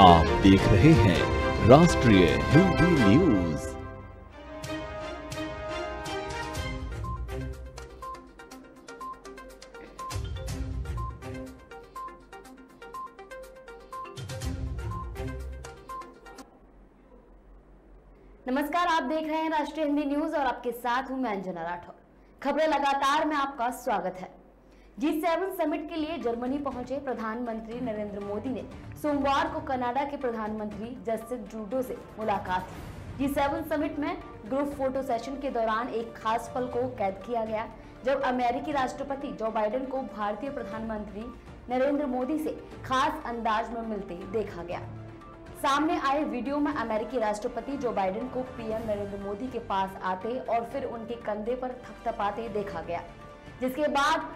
आप देख रहे हैं राष्ट्रीय हिंदी न्यूज़। नमस्कार, आप देख रहे हैं राष्ट्रीय हिंदी न्यूज़ और आपके साथ हूँ मैं अंजना राठौर। खबरें लगातार में आपका स्वागत है। जी सेवन समिट के लिए जर्मनी पहुँचे प्रधानमंत्री नरेंद्र मोदी ने। सोमवार को कनाडा के प्रधानमंत्री जस्टिन ट्रूडो से मुलाकात की। जी सेवन समिट में ग्रुप फ़ोटो सेशन के दौरान एक खास पल को कैद किया गया, जब अमेरिकी राष्ट्रपति जो बाइडेन को भारतीय प्रधानमंत्री नरेंद्र मोदी से खास अंदाज में मिलते देखा गया। सामने आए वीडियो में अमेरिकी राष्ट्रपति जो बाइडेन को पीएम नरेंद्र मोदी के पास आते और फिर उनके कंधे पर थपथपाते देखा गया, जिसके बाद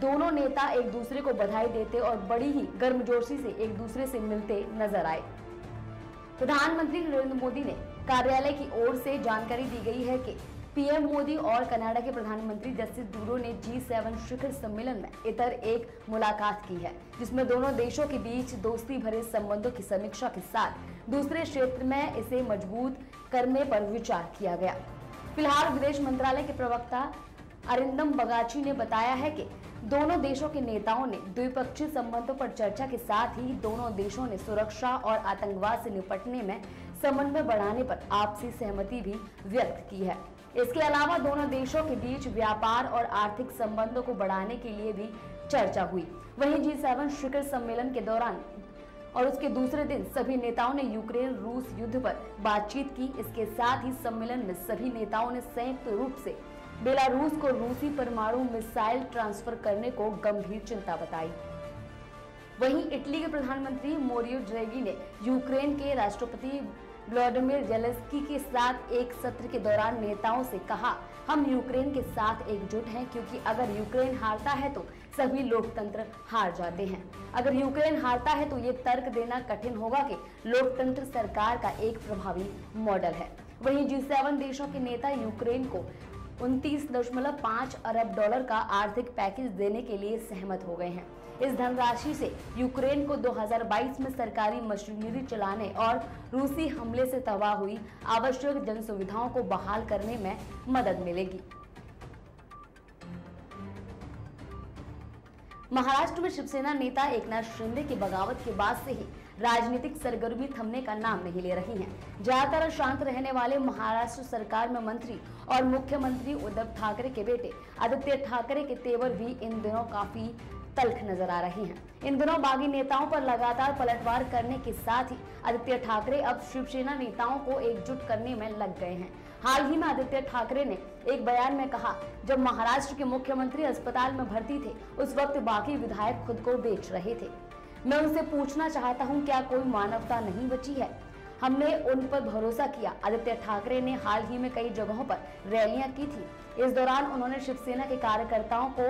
दोनों नेता एक दूसरे को बधाई देते और बड़ी ही गर्मजोशी से एक दूसरे से मिलते नज़र आए। प्रधानमंत्री नरेंद्र मोदी ने कार्यालय की ओर से जानकारी दी गई है कि पीएम मोदी और कनाडा के प्रधानमंत्री जस्टिस डूडो ने जी सेवन शिखर सम्मेलन में इतर एक मुलाकात की है, जिसमें दोनों देशों के बीच दोस्ती भरे संबंधों की समीक्षा के साथ दूसरे क्षेत्र में इसे मज़बूत करने पर विचार किया गया। फ़िलहाल विदेश मंत्रालय के प्रवक्ता अरिंदम बगाची ने बताया है कि दोनों देशों के नेताओं ने द्विपक्षीय संबंधों पर चर्चा के साथ ही दोनों देशों ने सुरक्षा और आतंकवाद से निपटने में समन्वय बढ़ाने पर आपसी सहमति भी व्यक्त की है। इसके अलावा दोनों देशों के बीच व्यापार और आर्थिक संबंधों को बढ़ाने के लिए भी चर्चा हुई। वहीं जी सेवन शिखर सम्मेलन के दौरान और उसके दूसरे दिन सभी नेताओं ने यूक्रेन रूस युद्ध पर बातचीत की। इसके साथ ही सम्मेलन में सभी नेताओं ने संयुक्त रूप से बेलारूस को रूसी परमाणु मिसाइल ट्रांसफ़र करने को गंभीर चिंता बताई। वहीं इटली के प्रधानमंत्री मोरियो ड्रेगी ने यूक्रेन के राष्ट्रपति व्लादिमीर जेलेंस्की के साथ एक सत्र के दौरान नेताओं से कहा, हम यूक्रेन के साथ एकजुट हैं क्योंकि अगर यूक्रेन हारता है तो सभी लोकतंत्र हार जाते हैं। अगर यूक्रेन हारता है तो ये तर्क देना कठिन होगा कि लोकतंत्र सरकार का एक प्रभावी मॉडल है। वहीं जी देशों के नेता यूक्रेन को उनतीस दशमलव पाँच अरब डॉलर का आर्थिक पैकेज देने के लिए सहमत हो गए हैं। इस धनराशि से यूक्रेन को 2022 में सरकारी मशीनरी चलाने और रूसी हमले से तबाह हुई आवश्यक जन सुविधाओं को बहाल करने में मदद मिलेगी। महाराष्ट्र में शिवसेना नेता एकनाथ शिंदे की बगावत के बाद से ही राजनीतिक सरगर्मी थमने का नाम नहीं ले रही हैं। ज़्यादातर शांत रहने वाले महाराष्ट्र सरकार में मंत्री और मुख्यमंत्री उद्धव ठाकरे के बेटे आदित्य ठाकरे के तेवर भी इन दिनों काफ़ी तल्ख नज़र आ रहे हैं। इन दिनों बागी नेताओं पर लगातार पलटवार करने के साथ ही आदित्य ठाकरे अब शिवसेना नेताओं को एकजुट करने में लग गए हैं। हाल ही में आदित्य ठाकरे ने एक बयान में कहा, जब महाराष्ट्र के मुख्यमंत्री अस्पताल में भर्ती थे, उस वक्त बाकी विधायक खुद को बेच रहे थे। मैं उनसे पूछना चाहता हूँ, क्या कोई मानवता नहीं बची है? हमने उन पर भरोसा किया। आदित्य ठाकरे ने हाल ही में कई जगहों पर रैलियाँ की थी। इस दौरान उन्होंने शिवसेना के कार्यकर्ताओं को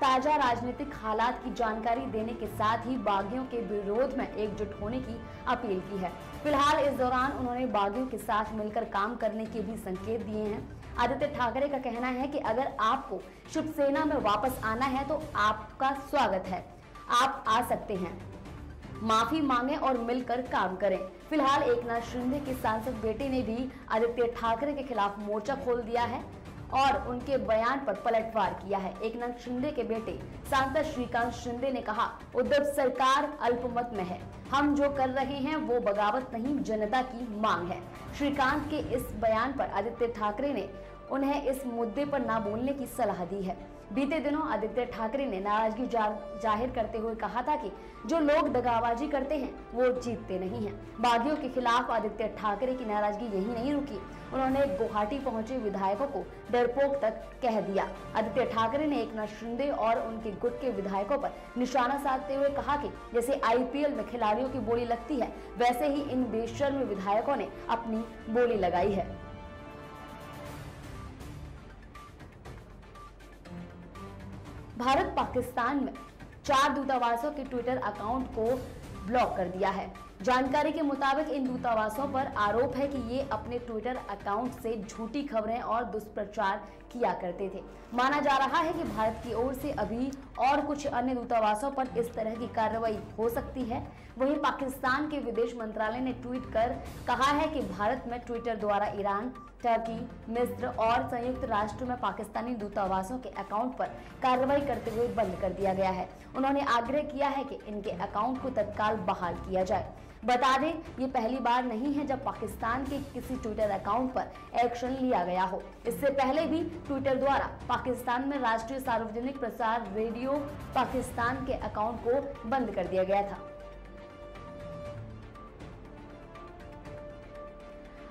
ताज़ा राजनीतिक हालात की जानकारी देने के साथ ही बागियों के विरोध में एकजुट होने की अपील की है। फ़िलहाल इस दौरान उन्होंने बागियों के साथ मिलकर काम करने के भी संकेत दिए हैं। आदित्य ठाकरे का कहना है कि अगर आपको शिवसेना में वापस आना है तो आपका स्वागत है। आप आ सकते हैं। माफ़ी मांगे और मिलकर काम करें। फ़िलहाल एकनाथ शिंदे के सांसद बेटे ने भी आदित्य ठाकरे के खिलाफ मोर्चा खोल दिया है और उनके बयान पर पलटवार किया है। एकनाथ शिंदे के बेटे सांसद श्रीकांत शिंदे ने कहा, उद्धव सरकार अल्पमत में है। हम जो कर रहे हैं वो बगावत नहीं, जनता की मांग है। श्रीकांत के इस बयान पर आदित्य ठाकरे ने उन्हें इस मुद्दे पर ना बोलने की सलाह दी है। बीते दिनों आदित्य ठाकरे ने नाराज़गी ज़ाहिर करते हुए कहा था कि जो लोग दगाबाजी करते हैं, वो जीतते नहीं हैं। बागियों के खिलाफ आदित्य ठाकरे की नाराज़गी यही नहीं रुकी। उन्होंने गुवाहाटी पहुँचे विधायकों को डरपोक तक कह दिया। आदित्य ठाकरे ने एक नाथ शिंदे और उनके गुट के विधायकों पर निशाना साधते हुए कहा कि जैसे आईपीएल में खिलाड़ियों की बोली लगती है, वैसे ही इन बेशर्म विधायकों ने अपनी बोली लगाई है। भारत पाकिस्तान में चार दूतावासों के ट्विटर अकाउंट को ब्लॉक कर दिया है। जानकारी के मुताबिक इन दूतावासों पर आरोप है कि ये अपने ट्विटर अकाउंट से झूठी खबरें और दुष्प्रचार किया करते थे। माना जा रहा है कि भारत की ओर से अभी और कुछ अन्य दूतावासों पर इस तरह की कार्रवाई हो सकती है। वहीं पाकिस्तान के विदेश मंत्रालय ने ट्वीट कर कहा है कि भारत में ट्विटर द्वारा ईरान टर्की मिस्र और संयुक्त राष्ट्र में पाकिस्तानी दूतावासों के अकाउंट पर कार्रवाई करते हुए बंद कर दिया गया है। उन्होंने आग्रह किया है कि इनके अकाउंट को तत्काल बहाल किया जाए। बता दें, ये पहली बार नहीं है जब पाकिस्तान के किसी ट्विटर अकाउंट पर एक्शन लिया गया हो। इससे पहले भी ट्विटर द्वारा पाकिस्तान में राष्ट्रीय सार्वजनिक प्रसार रेडियो पाकिस्तान के अकाउंट को बंद कर दिया गया था।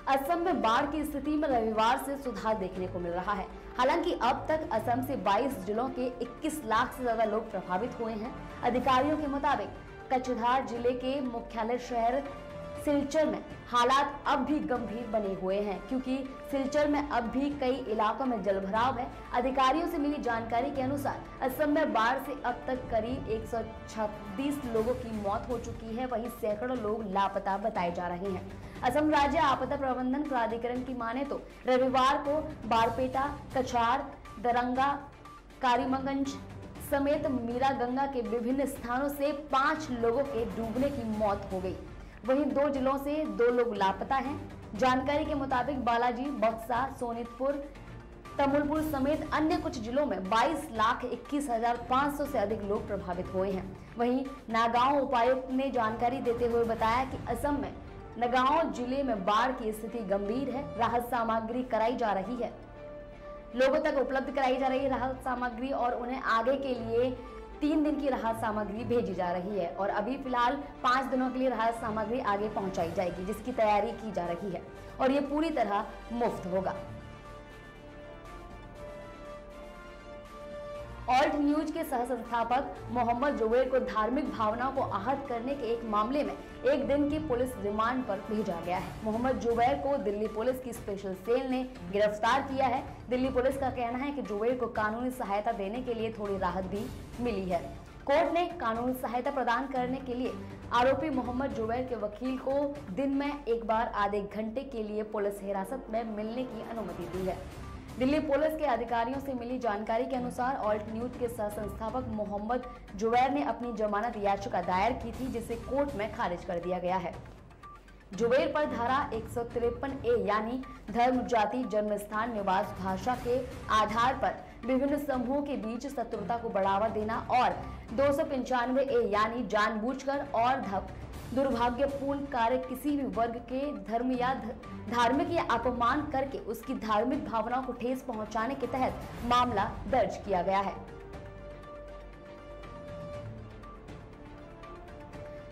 असम में बाढ़ की स्थिति में रविवार से सुधार देखने को मिल रहा है। हालाँकि अब तक असम से 22 जिलों के 21 लाख से ज़्यादा लोग प्रभावित हुए हैं। अधिकारियों के मुताबिक कचुधार ज़िले के मुख्यालय शहर सिलचर में हालात अब भी गंभीर बने हुए हैं, क्योंकि सिलचर में अब भी कई इलाकों में जलभराव है। अधिकारियों से मिली जानकारी के अनुसार असम में बाढ़ से अब तक करीब 136 लोगों की मौत हो चुकी है। वहीं सैकड़ों लोग लापता बताए जा रहे हैं। असम राज्य आपदा प्रबंधन प्राधिकरण की माने तो रविवार को बारपेटा, कछार, दरंगा, कारीमगंज समेत मीरा गंगा के विभिन्न स्थानों से पाँच लोगों के डूबने की मौत हो गई। वहीं दो जिलों से दो लोग लापता हैं। जानकारी के मुताबिक बालाजी, बक्सा, सोनितपुर, तमुलपुर समेत अन्य कुछ जिलों में 22 लाख इक्कीस हज़ार पाँच सौ से अधिक लोग प्रभावित हुए हैं। वहीं नागांव उपायुक्त ने जानकारी देते हुए बताया कि असम में नगांव ज़िले में बाढ़ की स्थिति गंभीर है। राहत सामग्री कराई जा रही है। लोगों तक उपलब्ध कराई जा रही है राहत सामग्री और उन्हें आगे के लिए तीन दिन की राहत सामग्री भेजी जा रही है और अभी फ़िलहाल पाँच दिनों के लिए राहत सामग्री आगे पहुंचाई जाएगी, जिसकी तैयारी की जा रही है और ये पूरी तरह मुफ़्त होगा। ऑल्ट न्यूज़ के सह संस्थापक मोहम्मद जुबेर को धार्मिक भावनाओं को आहत करने के एक मामले में एक दिन की पुलिस रिमांड पर भेजा गया है। मोहम्मद जुबैर को दिल्ली पुलिस की स्पेशल सेल ने गिरफ़्तार किया है। दिल्ली पुलिस का कहना है कि जुबैर को कानूनी सहायता देने के लिए थोड़ी राहत भी मिली है। कोर्ट ने कानूनी सहायता प्रदान करने के लिए आरोपी मोहम्मद जुबैर के वकील को दिन में एक बार आधे घंटे के लिए पुलिस हिरासत में मिलने की अनुमति दी है। दिल्ली पुलिस के अधिकारियों से मिली जानकारी के अनुसार ऑल्ट न्यूज़ के सह संस्थापक मोहम्मद जुबैर ने अपनी जमानत याचिका दायर की थी, जिसे कोर्ट में खारिज कर दिया गया है। जुबैर पर धारा एक सौ तिरपन ए, यानी धर्म, जाति, जन्म स्थान, निवास, भाषा के आधार पर विभिन्न समूहों के बीच शत्रुता को बढ़ावा देना और दो ए यानी जानबूझकर और धप। दुर्भाग्यपूर्ण कार्य किसी भी वर्ग के धर्म या धार्मिक या अपमान करके उसकी धार्मिक भावनाओं को ठेस पहुँचाने के तहत मामला दर्ज किया गया है।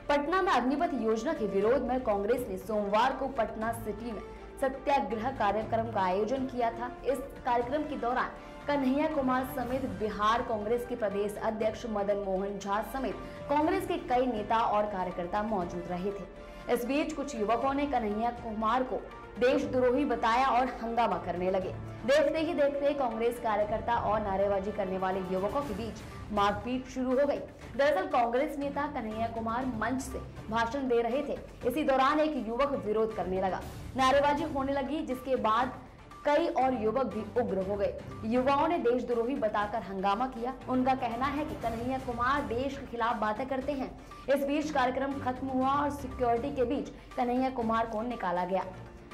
पटना में अग्निपथ योजना के विरोध में कांग्रेस ने सोमवार को पटना सिटी में सत्याग्रह कार्यक्रम का आयोजन किया था। इस कार्यक्रम के दौरान कन्हैया कुमार समेत बिहार कांग्रेस के प्रदेश अध्यक्ष मदन मोहन झा समेत कांग्रेस के कई नेता और कार्यकर्ता मौजूद रहे थे। इस बीच कुछ युवकों ने कन्हैया कुमार को देशद्रोही बताया और हंगामा करने लगे। देखते ही देखते कांग्रेस कार्यकर्ता और नारेबाजी करने वाले युवकों के बीच मारपीट शुरू हो गई। दरअसल कांग्रेस नेता कन्हैया कुमार मंच से भाषण दे रहे थे। इसी दौरान एक युवक विरोध करने लगा। नारेबाजी होने लगी, जिसके बाद कई और युवक भी उग्र हो गए। युवाओं ने देशद्रोही बताकर हंगामा किया। उनका कहना है कि कन्हैया कुमार देश के खिलाफ बातें करते हैं। इस बीच कार्यक्रम खत्म हुआ और सिक्योरिटी के बीच कन्हैया कुमार को निकाला गया।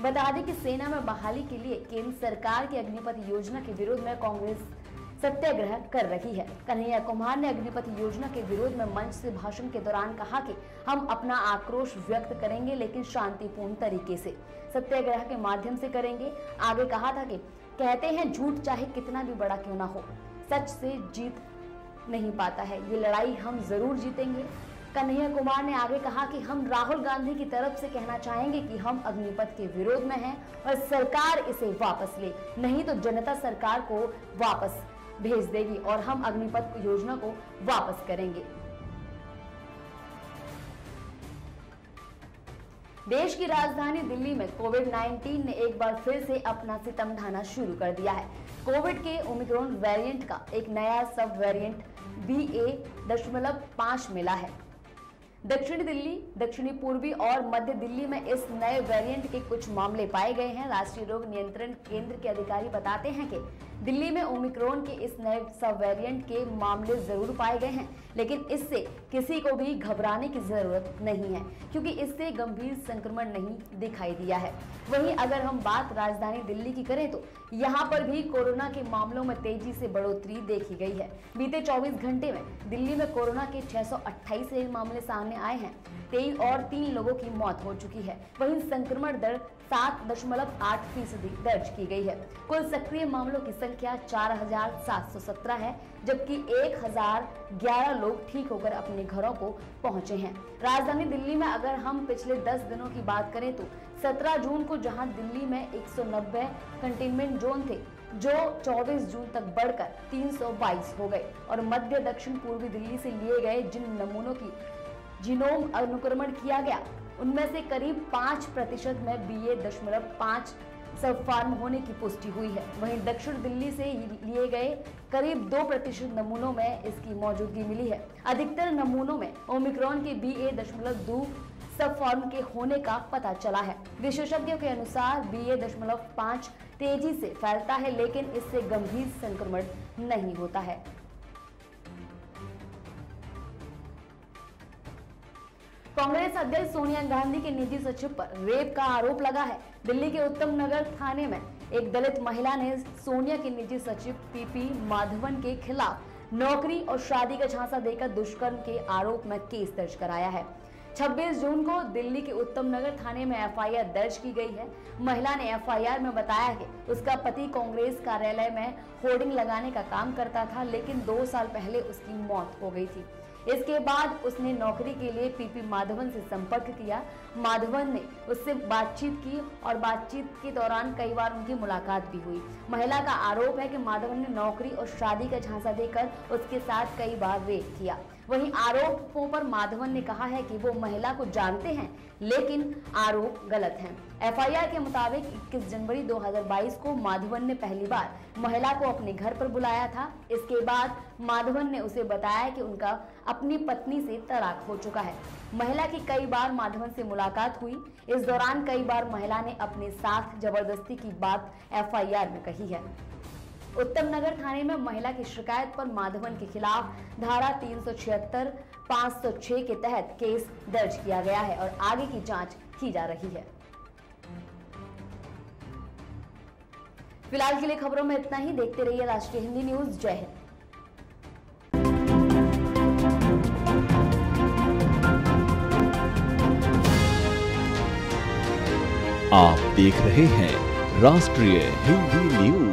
बता दें कि सेना में बहाली के लिए केंद्र सरकार की अग्निपथ योजना के विरोध में कांग्रेस सत्याग्रह कर रही है। कन्हैया कुमार ने अग्निपथ योजना के विरोध में मंच से भाषण के दौरान कहा कि हम अपना आक्रोश व्यक्त करेंगे, लेकिन शांतिपूर्ण तरीके से सत्याग्रह के माध्यम से करेंगे। आगे कहा था कि कहते हैं, झूठ चाहे कितना भी बड़ा क्यों ना हो, सच से जीत नहीं पाता है। ये लड़ाई हम ज़रूर जीतेंगे। कन्हैया कुमार ने आगे कहा कि हम राहुल गांधी की तरफ़ से कहना चाहेंगे कि हम अग्निपथ के विरोध में हैं और सरकार इसे वापस ले। नहीं तो जनता सरकार को वापस भेज देगी और हम अग्निपथ योजना को वापस करेंगे। देश की राजधानी दिल्ली में कोविड 19 ने एक बार फिर से अपना सितम ढाना शुरू कर दिया है। कोविड के ओमिक्रॉन वेरिएंट का एक नया सब वेरिएंट बी ए दशमलव पाँच मिला है। दक्षिणी दिल्ली, दक्षिणी पूर्वी और मध्य दिल्ली में इस नए वेरिएंट के कुछ मामले पाए गए हैं। राष्ट्रीय रोग नियंत्रण केंद्र के अधिकारी बताते हैं कि दिल्ली में ओमिक्रोन के इस नए सब वेरिएंट के मामले ज़रूर पाए गए हैं, लेकिन इससे किसी को भी घबराने की ज़रूरत नहीं है, क्योंकि इससे गंभीर संक्रमण नहीं दिखाई दिया है। वहीं अगर हम बात राजधानी दिल्ली की करें तो यहाँ पर भी कोरोना के मामलों में तेज़ी से बढ़ोतरी देखी गई है। बीते 24 घंटे में दिल्ली में कोरोना के 628 नए मामले सामने आए हैं। तेईस और तीन लोगों की मौत हो चुकी है। वहीं संक्रमण दर सात दशमलव आठ फ़ीसदी दर्ज की गई है। कुल सक्रिय मामलों की संख्या चार हज़ार सात सौ सत्रह है, जबकि एक हज़ार ग्यारह लोग ठीक होकर अपने घरों को पहुँचे हैं। राजधानी दिल्ली में अगर हम पिछले 10 दिनों की बात करें तो 17 जून को जहाँ दिल्ली में 190 कंटेनमेंट जोन थे, जो 24 जून तक बढ़कर 322 हो गए और मध्य दक्षिण पूर्वी दिल्ली से लिए गए जिन नमूनों की जिनोम अनुक्रमण किया गया उनमें से करीब पाँच प्रतिशत में बी ए दशमलव पाँच सब फार्म होने की पुष्टि हुई है। वहीं दक्षिण दिल्ली से लिए गए करीब दो प्रतिशत नमूनों में इसकी मौजूदगी मिली है। अधिकतर नमूनों में ओमिक्रॉन के बी ए दशमलव दो सब फॉर्म के होने का पता चला है। विशेषज्ञों के अनुसार बी ए दशमलव पाँच तेज़ी से फैलता है, लेकिन इससे गंभीर संक्रमण नहीं होता है। कांग्रेस अध्यक्ष सोनिया गांधी के निजी सचिव पर रेप का आरोप लगा है। दिल्ली के उत्तम नगर थाने में एक दलित महिला ने सोनिया के निजी सचिव पीपी माधवन के खिलाफ नौकरी और शादी का झांसा देकर दुष्कर्म के आरोप में केस दर्ज कराया है। 26 जून को दिल्ली के उत्तम नगर थाने में एफआईआर दर्ज की गई है। महिला ने एफआईआर में बताया कि उसका पति कांग्रेस कार्यालय में होर्डिंग लगाने का काम करता था, लेकिन दो साल पहले उसकी मौत हो गई थी। इसके बाद उसने नौकरी के लिए पीपी माधवन से संपर्क किया। माधवन ने उससे बातचीत की और बातचीत के दौरान कई बार उनकी मुलाकात भी हुई। महिला का आरोप है कि माधवन ने नौकरी और शादी का झांसा देकर उसके साथ कई बार रेप किया। वहीं आरोपों पर माधवन ने कहा है कि वो महिला को जानते हैं, लेकिन आरोप गलत हैं। एफआईआर के मुताबिक 21 जनवरी 2022 को माधवन ने पहली बार महिला को अपने घर पर बुलाया था। इसके बाद माधवन ने उसे बताया कि उनका अपनी पत्नी से तलाक हो चुका है। महिला की कई बार माधवन से मुलाकात हुई। इस दौरान कई बार महिला ने अपने साथ ज़बरदस्ती की बात एफआईआर में कही है। उत्तम नगर थाने में महिला की शिकायत पर माधवन के खिलाफ धारा तीन सौ छिहत्तर के तहत केस दर्ज किया गया है और आगे की जाँच की जा रही है। फ़िलहाल के लिए खबरों में इतना ही। देखते रहिए राष्ट्रीय हिंदी न्यूज़। जय हिंद। आप देख रहे हैं राष्ट्रीय हिंदी न्यूज़।